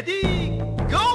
Ready, go!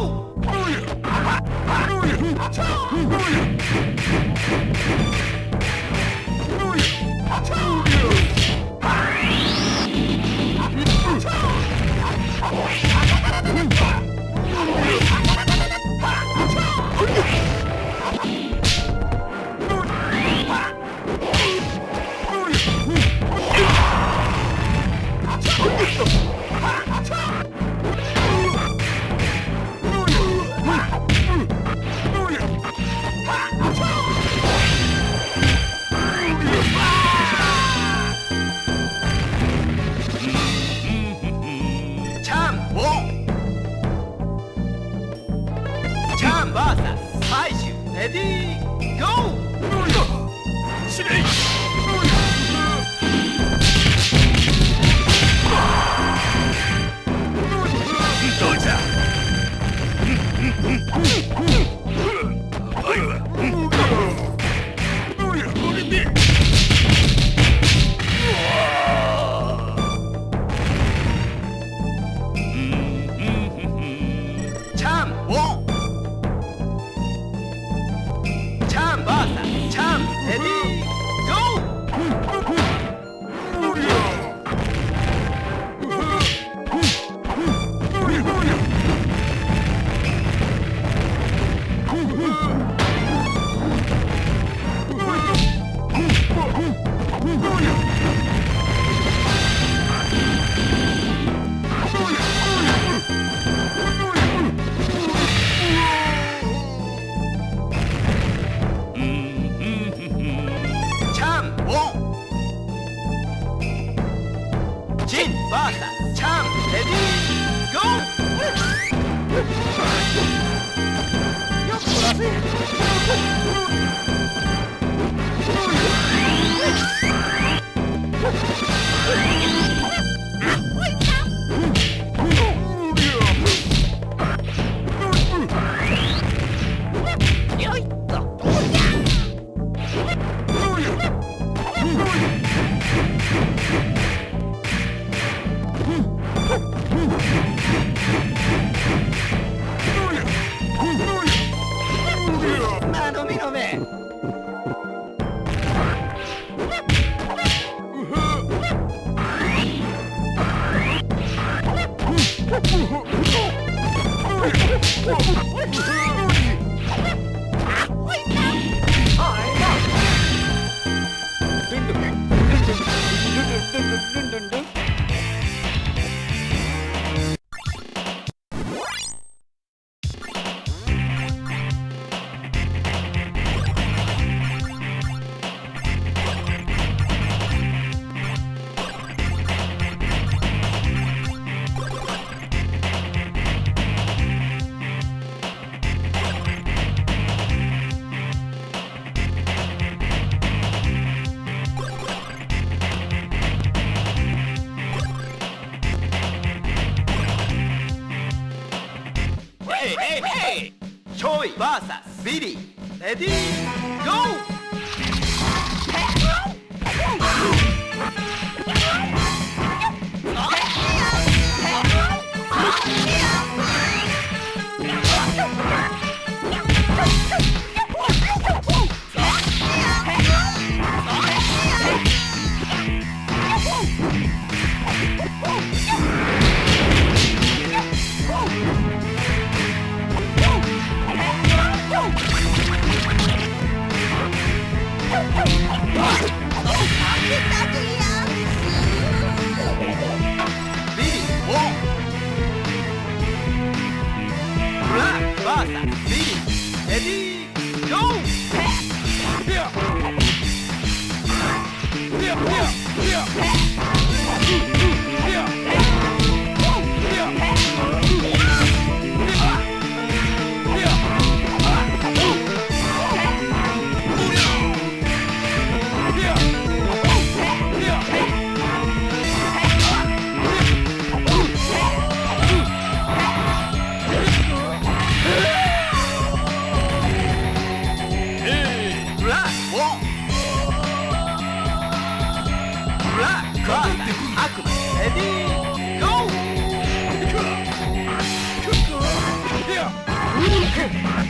Yeah.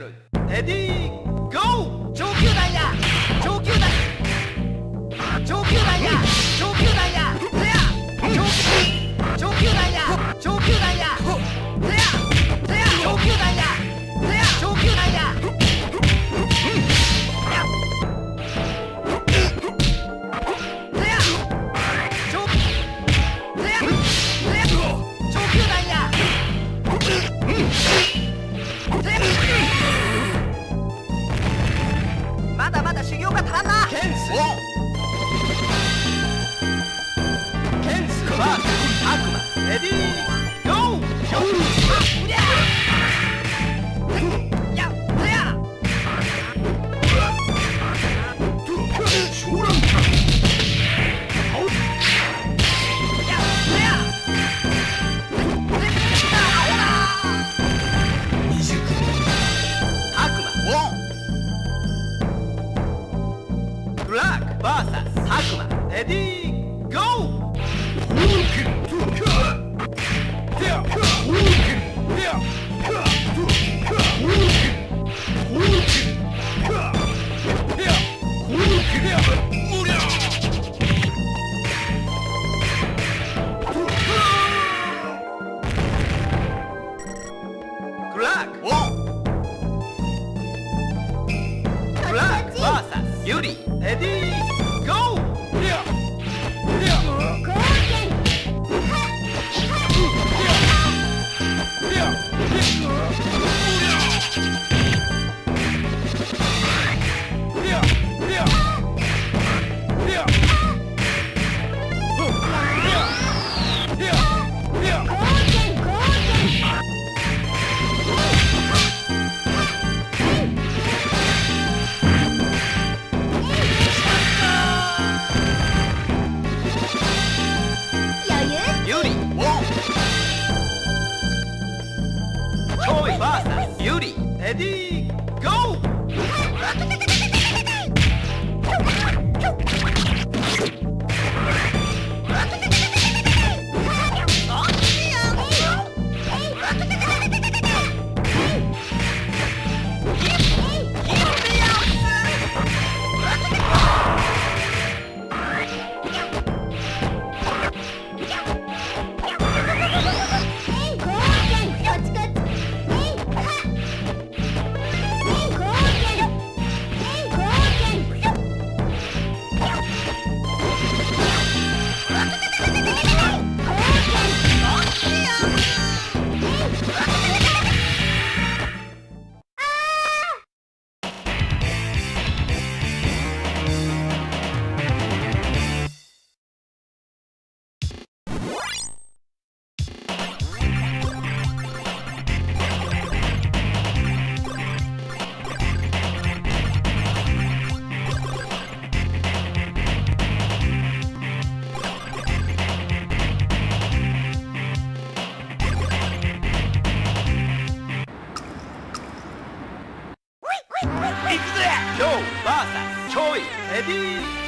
かレ Música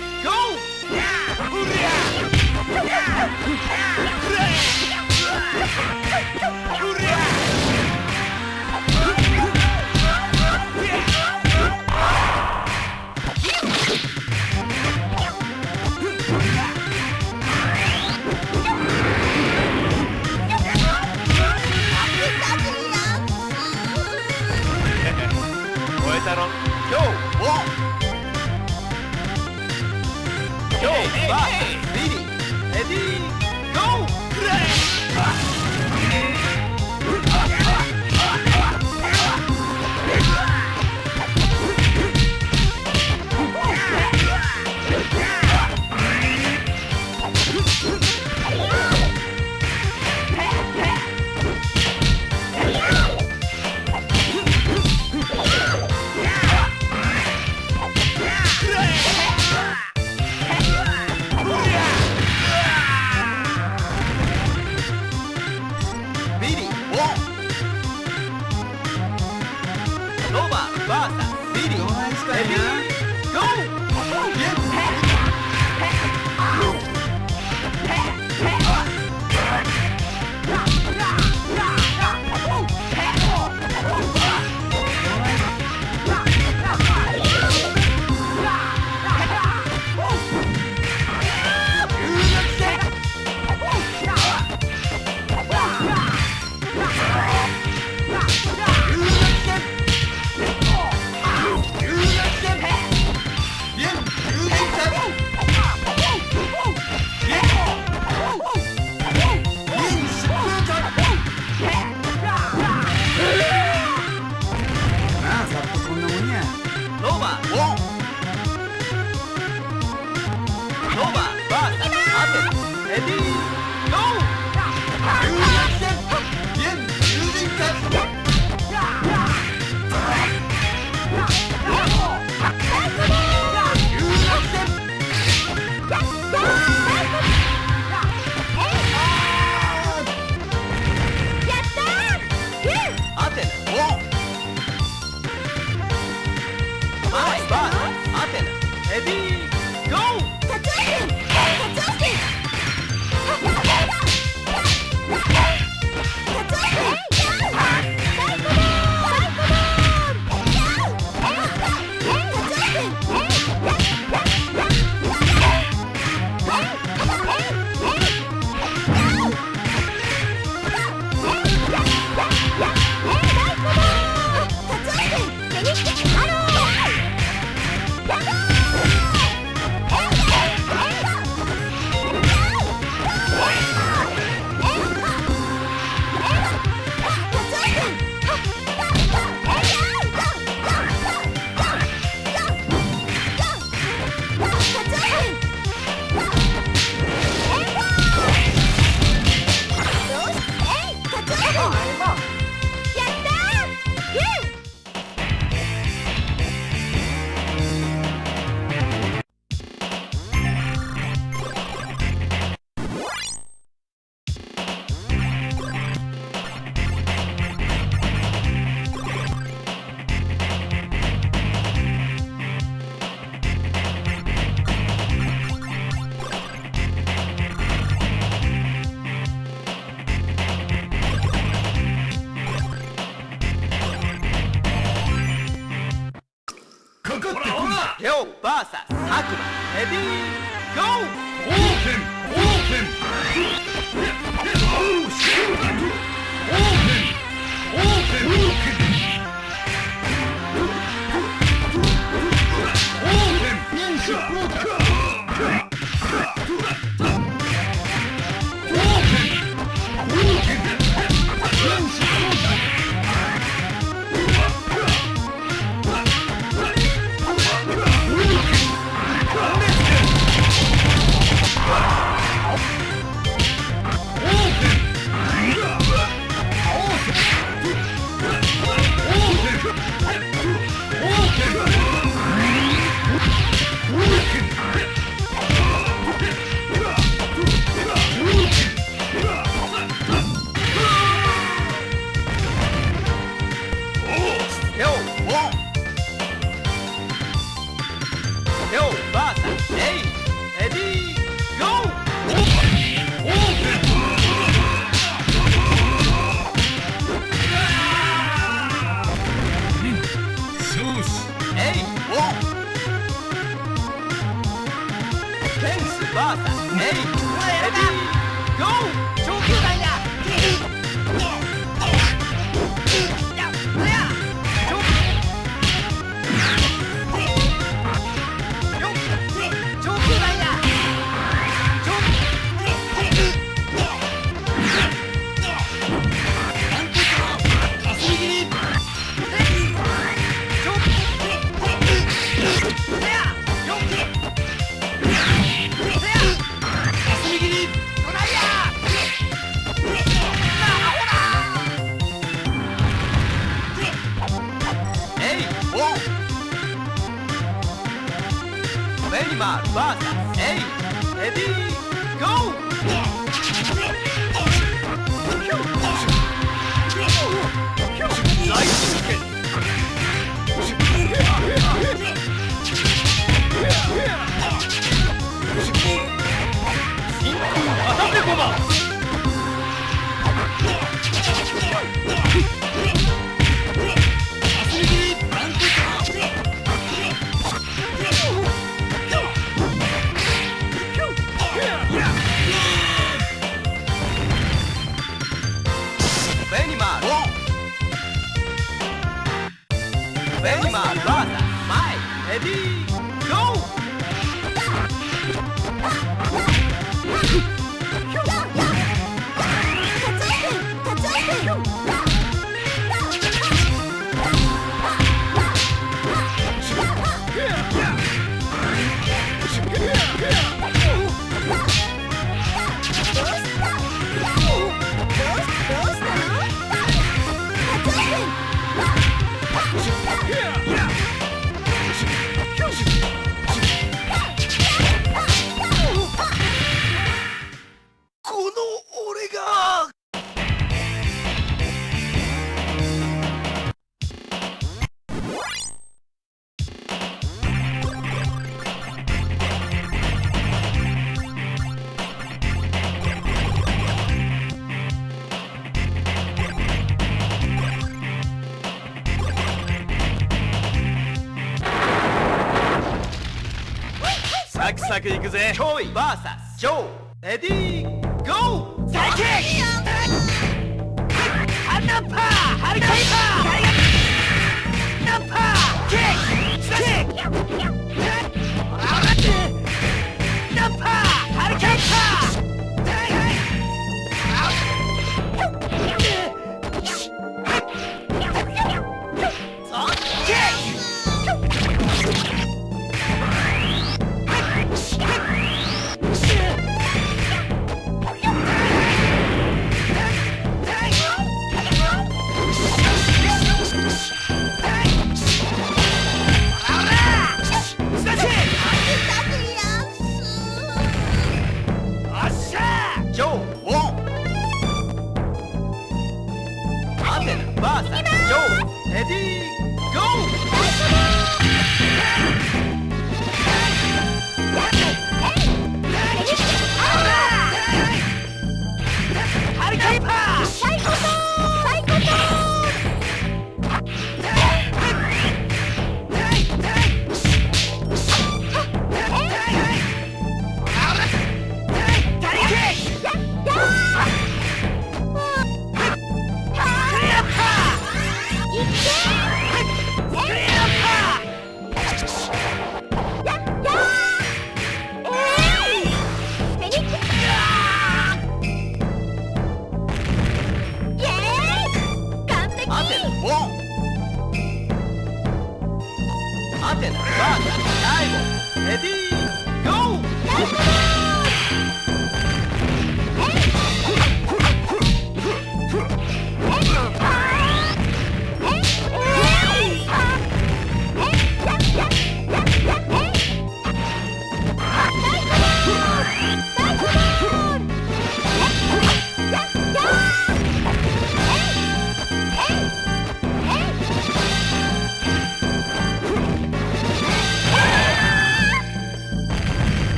いくぜ。ちょいバーサス。ジョーレディーゴー。サイキック。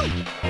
俺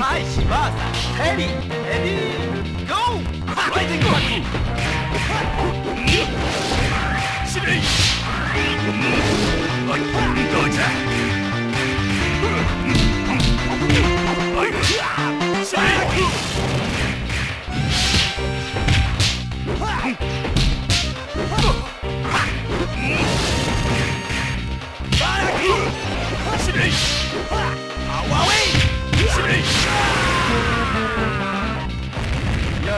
はいしますヘリヘリゴーファイティングバックしびいおいどうじゃおいしびいしびいあわわい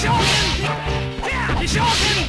Shogun! Yeah, Shogun!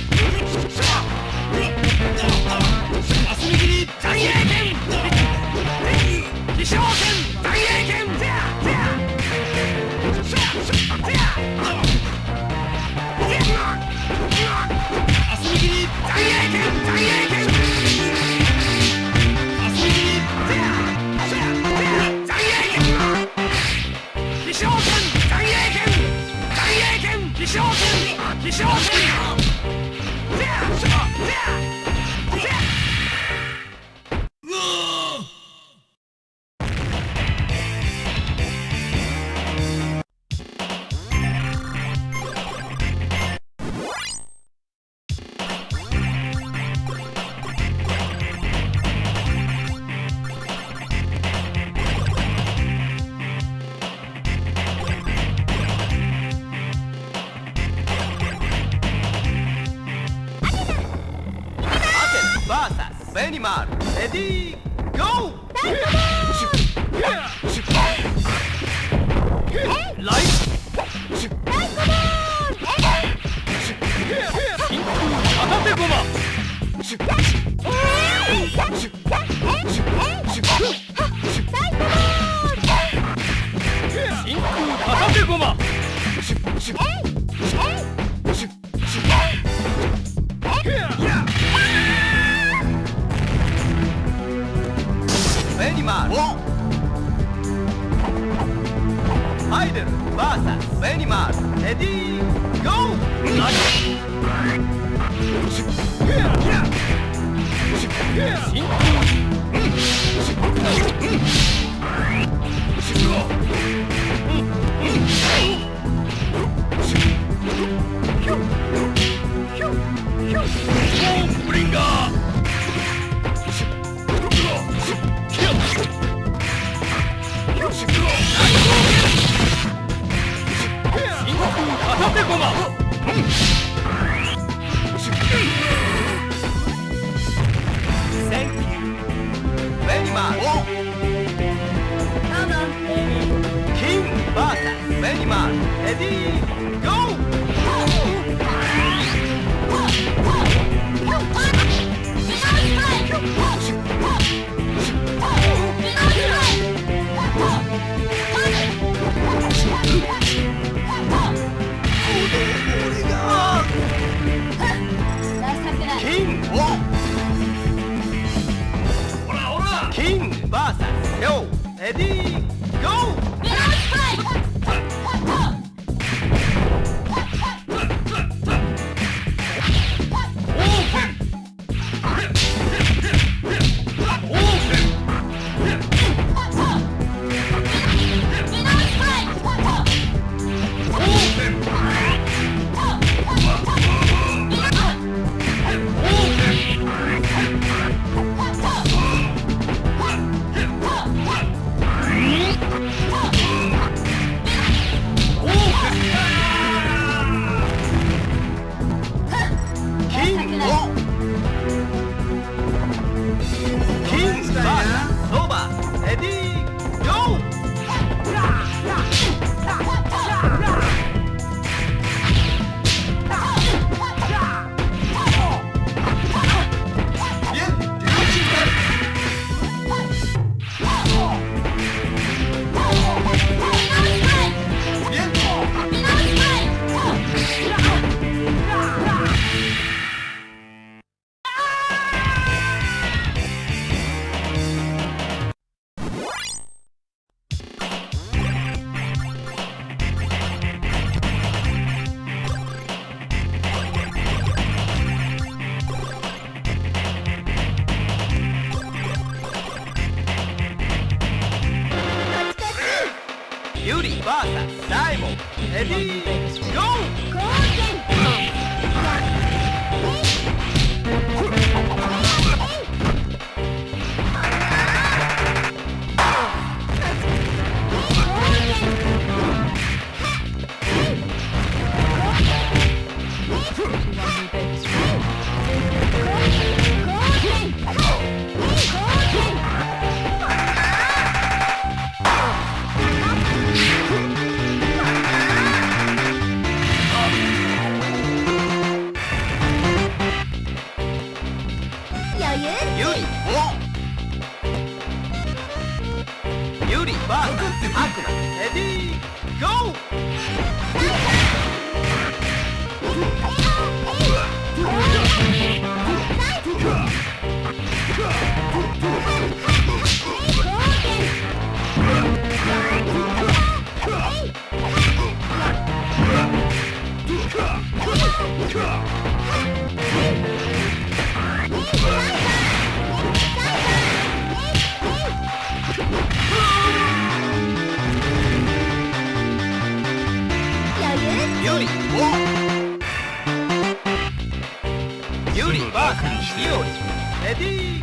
レ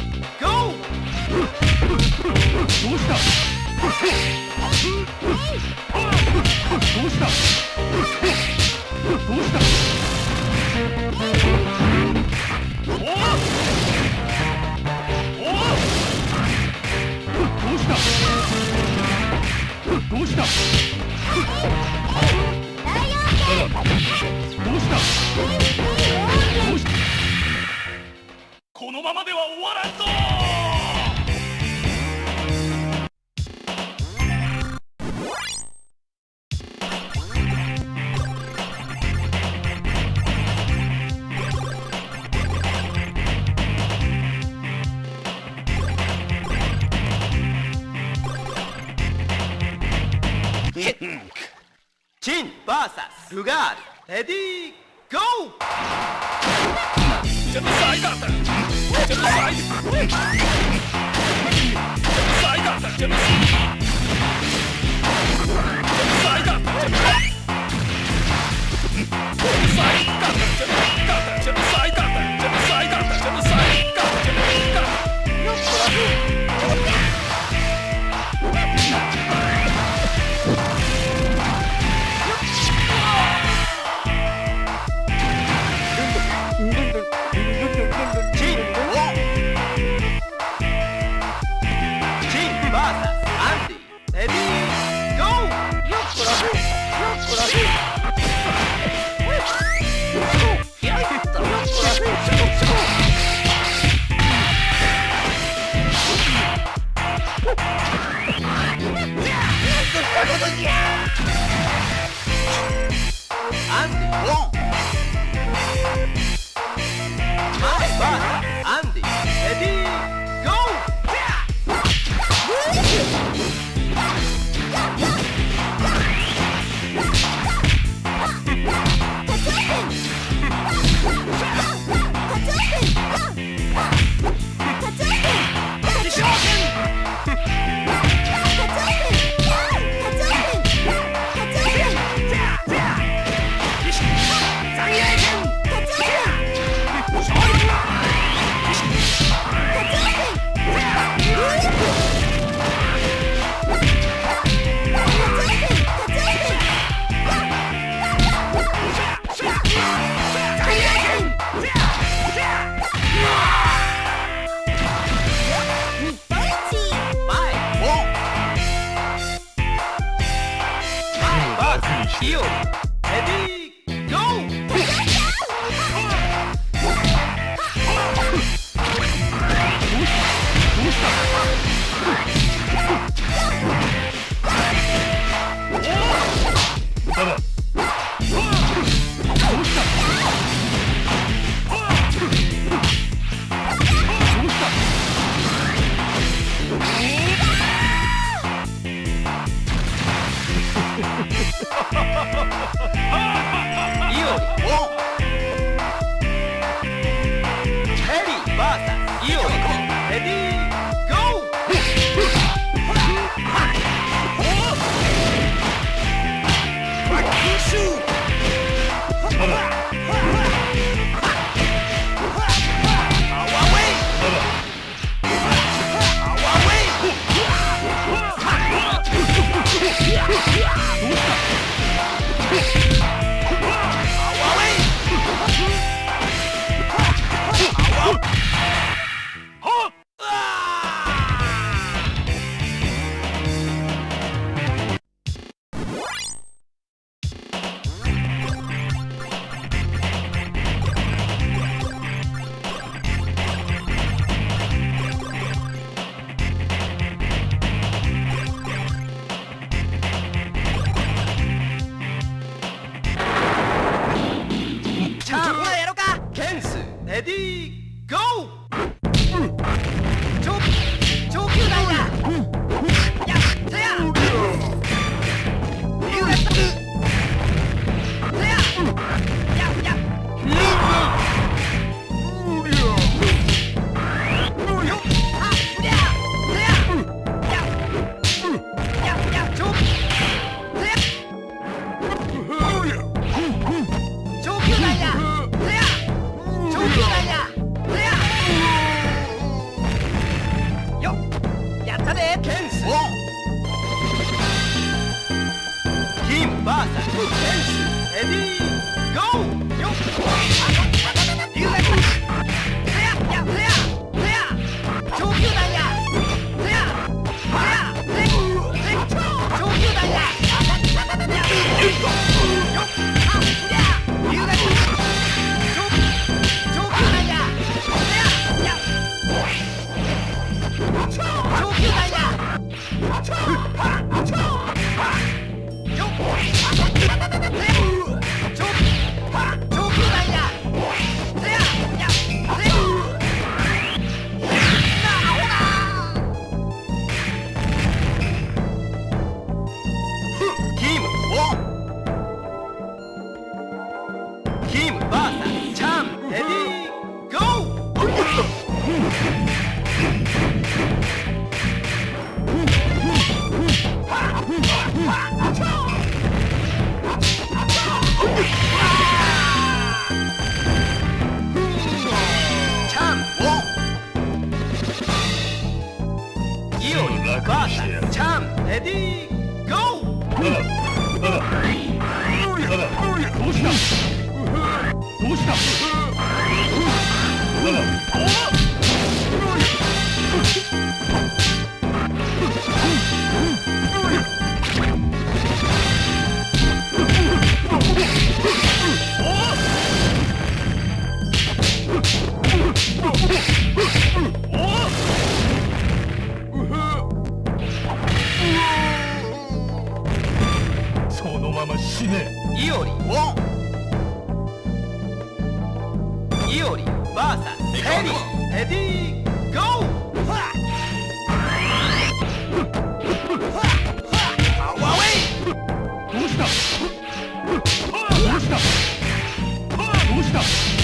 ど